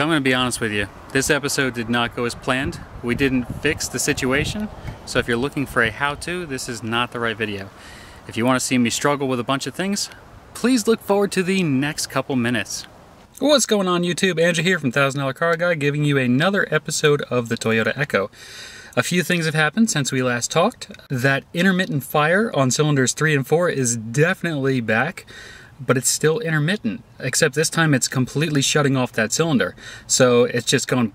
I'm gonna be honest with you. This episode did not go as planned. We didn't fix the situation. So if you're looking for a how-to, this is not the right video. If you wanna see me struggle with a bunch of things, please look forward to the next couple minutes. What's going on YouTube? Andrew here from $1000 Car Guy giving you another episode of the Toyota Echo. A few things have happened since we last talked. That intermittent fire on cylinders 3 and 4 is definitely back but it's still intermittent, except this time it's completely shutting off that cylinder. So it's just going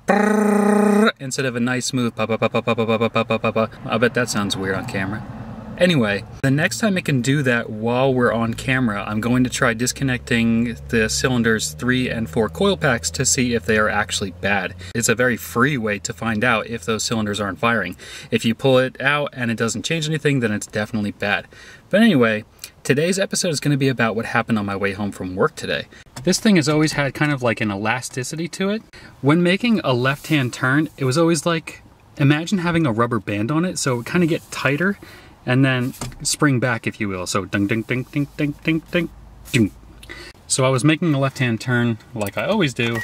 instead of a nice smooth. I bet that sounds weird on camera. Anyway, the next time it can do that while we're on camera, I'm going to try disconnecting the cylinders 3 and 4 coil packs to see if they are actually bad. It's a very free way to find out if those cylinders aren't firing. If you pull it out and it doesn't change anything, then it's definitely bad. But anyway, Today's episode is going to be about what happened on my way home from work today. This thing has always had kind of like an elasticity to it. When making a left-hand turn, it was always like, imagine having a rubber band on it, so it kind of get tighter and then spring back, if you will. So ding, ding, ding, ding, ding, ding, ding, ding. So I was making a left-hand turn like I always do,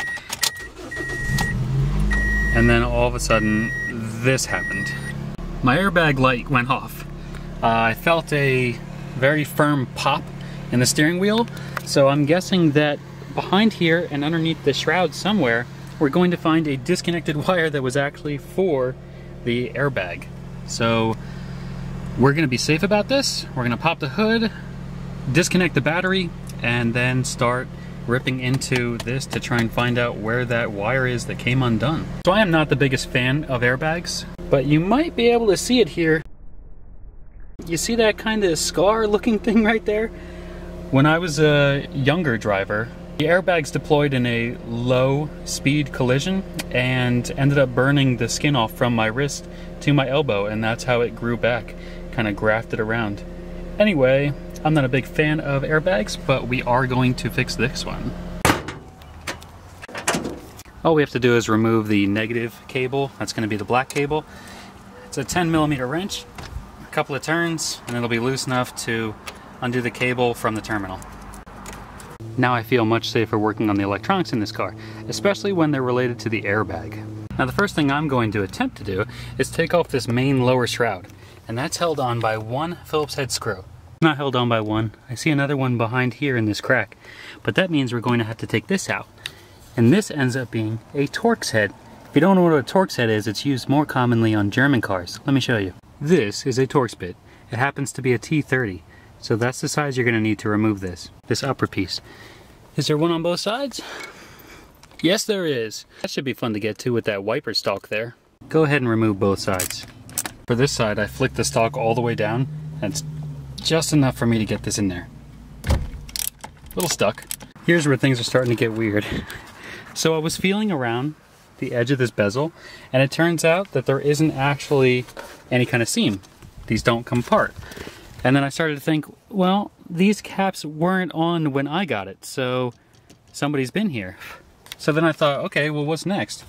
and then all of a sudden, this happened. My airbag light went off. Uh, I felt a very firm pop in the steering wheel. So I'm guessing that behind here and underneath the shroud somewhere, we're going to find a disconnected wire that was actually for the airbag. So we're gonna be safe about this. We're gonna pop the hood, disconnect the battery, and then start ripping into this to try and find out where that wire is that came undone. So I am not the biggest fan of airbags, but you might be able to see it here you see that kind of scar looking thing right there? When I was a younger driver, the airbags deployed in a low speed collision and ended up burning the skin off from my wrist to my elbow, and that's how it grew back, kind of grafted around. Anyway, I'm not a big fan of airbags, but we are going to fix this one. All we have to do is remove the negative cable. That's going to be the black cable. It's a 10 millimeter wrench couple of turns and it'll be loose enough to undo the cable from the terminal. Now I feel much safer working on the electronics in this car, especially when they're related to the airbag. Now the first thing I'm going to attempt to do is take off this main lower shroud, and that's held on by one Phillips head screw. Not held on by one, I see another one behind here in this crack, but that means we're going to have to take this out. And this ends up being a Torx head. If you don't know what a Torx head is, it's used more commonly on German cars. Let me show you. This is a Torx bit. It happens to be a T30, so that's the size you're going to need to remove this, this upper piece. Is there one on both sides? Yes, there is. That should be fun to get to with that wiper stalk there. Go ahead and remove both sides. For this side, I flicked the stalk all the way down, it's just enough for me to get this in there. A little stuck. Here's where things are starting to get weird. So I was feeling around the edge of this bezel, and it turns out that there isn't actually any kind of seam. These don't come apart. And then I started to think, well, these caps weren't on when I got it, so somebody's been here. So then I thought, okay, well, what's next?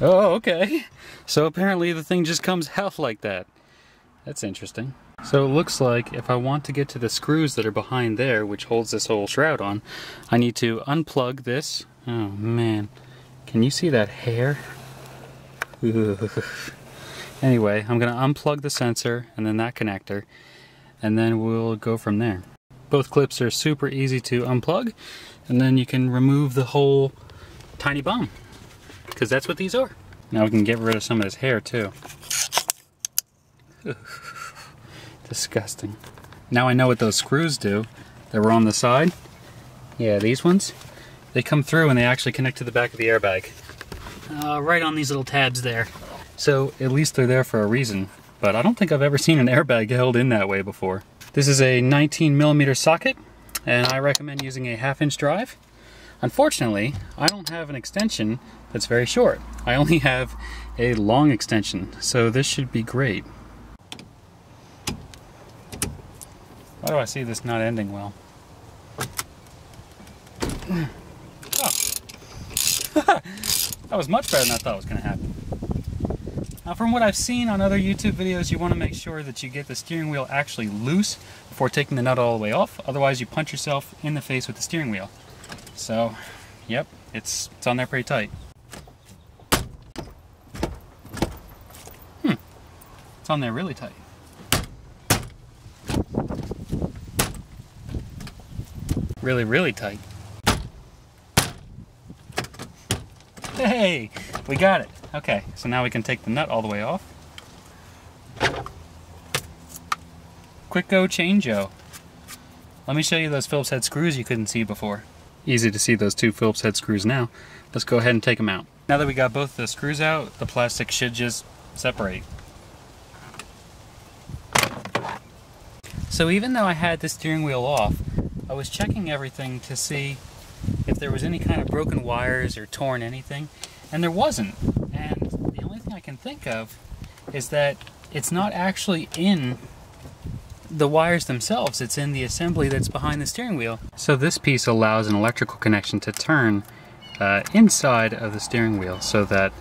Oh, okay. So apparently the thing just comes out like that. That's interesting. So it looks like if I want to get to the screws that are behind there, which holds this whole shroud on, I need to unplug this. Oh man, can you see that hair? Anyway, I'm going to unplug the sensor and then that connector, and then we'll go from there. Both clips are super easy to unplug, and then you can remove the whole tiny bomb, because that's what these are. Now we can get rid of some of this hair too. Disgusting. Now I know what those screws do that were on the side. Yeah, these ones. They come through and they actually connect to the back of the airbag. Uh, right on these little tabs there. So at least they're there for a reason, but I don't think I've ever seen an airbag held in that way before. This is a 19 millimeter socket, and I recommend using a half inch drive. Unfortunately, I don't have an extension that's very short. I only have a long extension, so this should be great. Why do I see this not ending well? That was much better than I thought was going to happen. Now from what I've seen on other YouTube videos, you want to make sure that you get the steering wheel actually loose before taking the nut all the way off. Otherwise you punch yourself in the face with the steering wheel. So, yep, it's, it's on there pretty tight. Hmm, it's on there really tight. Really, really tight. Hey, we got it. Okay, so now we can take the nut all the way off. Quick go change-o. Let me show you those Phillips head screws you couldn't see before. Easy to see those two Phillips head screws now. Let's go ahead and take them out. Now that we got both the screws out, the plastic should just separate. So even though I had the steering wheel off, I was checking everything to see there was any kind of broken wires or torn anything, and there wasn't. And the only thing I can think of is that it's not actually in the wires themselves, it's in the assembly that's behind the steering wheel. So this piece allows an electrical connection to turn uh, inside of the steering wheel so that,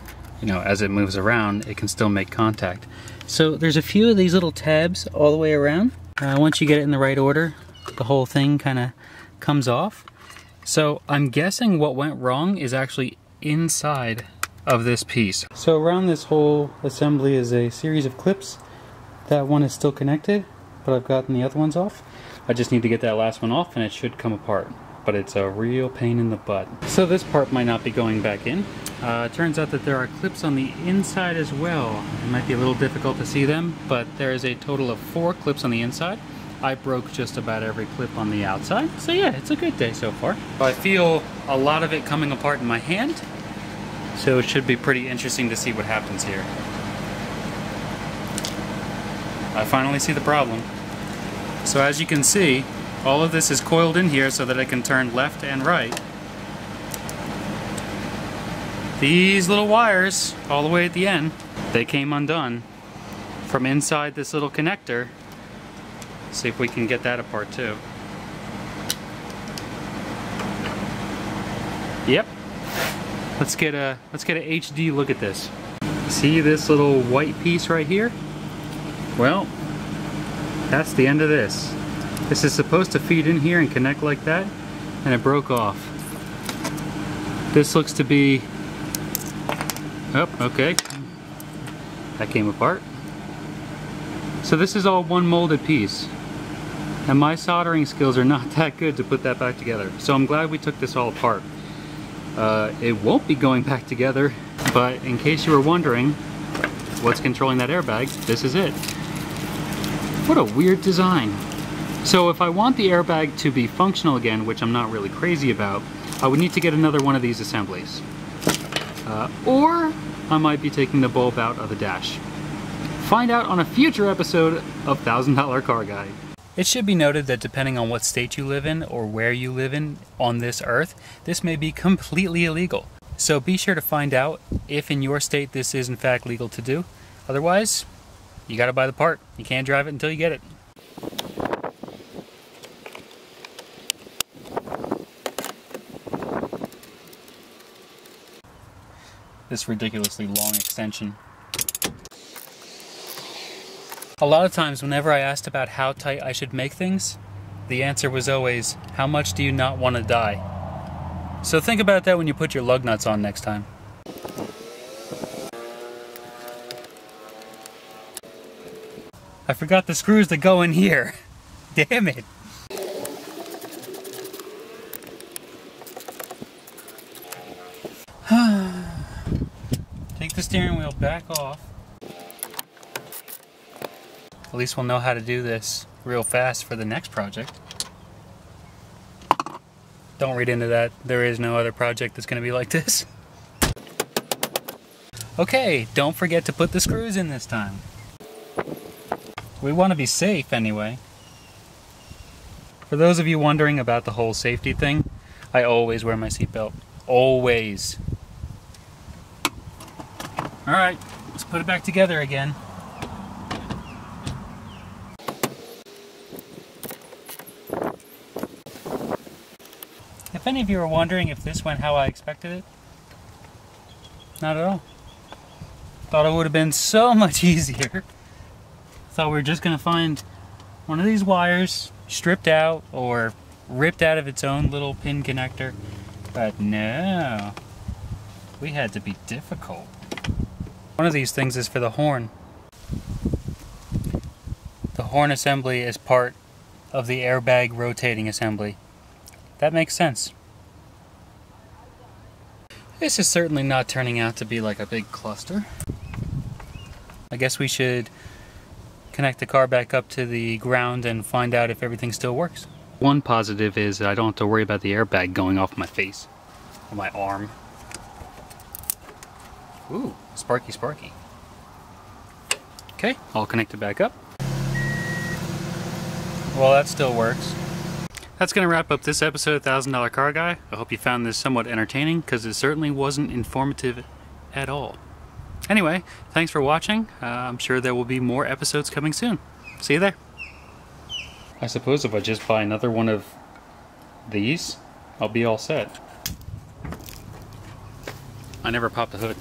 you know, as it moves around, it can still make contact. So there's a few of these little tabs all the way around. Uh, once you get it in the right order, the whole thing kind of comes off. So I'm guessing what went wrong is actually inside of this piece. So around this whole assembly is a series of clips. That one is still connected, but I've gotten the other ones off. I just need to get that last one off and it should come apart. But it's a real pain in the butt. So this part might not be going back in. Uh, it turns out that there are clips on the inside as well. It might be a little difficult to see them, but there is a total of four clips on the inside. I broke just about every clip on the outside. So yeah, it's a good day so far. I feel a lot of it coming apart in my hand. So it should be pretty interesting to see what happens here. I finally see the problem. So as you can see, all of this is coiled in here so that it can turn left and right. These little wires, all the way at the end, they came undone from inside this little connector See if we can get that apart too. Yep. Let's get a let's get a HD look at this. See this little white piece right here? Well, that's the end of this. This is supposed to feed in here and connect like that, and it broke off. This looks to be, oh, okay. That came apart. So this is all one molded piece. And my soldering skills are not that good to put that back together. So I'm glad we took this all apart. Uh, it won't be going back together, but in case you were wondering what's controlling that airbag, this is it. What a weird design. So if I want the airbag to be functional again, which I'm not really crazy about, I would need to get another one of these assemblies. Uh, or I might be taking the bulb out of the dash. Find out on a future episode of $1000 Car Guy. It should be noted that depending on what state you live in or where you live in on this earth, this may be completely illegal. So be sure to find out if in your state this is in fact legal to do. Otherwise, you gotta buy the part. You can't drive it until you get it. This ridiculously long extension a lot of times, whenever I asked about how tight I should make things, the answer was always, How much do you not want to die? So think about that when you put your lug nuts on next time. I forgot the screws that go in here. Damn it. Take the steering wheel back off. At least we'll know how to do this real fast for the next project. Don't read into that. There is no other project that's going to be like this. Okay, don't forget to put the screws in this time. We want to be safe anyway. For those of you wondering about the whole safety thing, I always wear my seatbelt. Always. Alright, let's put it back together again. If any of you are wondering if this went how I expected it, not at all. Thought it would have been so much easier. Thought we were just going to find one of these wires stripped out or ripped out of its own little pin connector But no, we had to be difficult. One of these things is for the horn. The horn assembly is part of the airbag rotating assembly. That makes sense. This is certainly not turning out to be like a big cluster. I guess we should connect the car back up to the ground and find out if everything still works. One positive is I don't have to worry about the airbag going off my face or my arm. Ooh, sparky sparky. Okay, I'll connect it back up. Well, that still works. That's going to wrap up this episode of $1,000 Car Guy. I hope you found this somewhat entertaining because it certainly wasn't informative at all. Anyway, thanks for watching. Uh, I'm sure there will be more episodes coming soon. See you there. I suppose if I just buy another one of these, I'll be all set. I never popped the hood.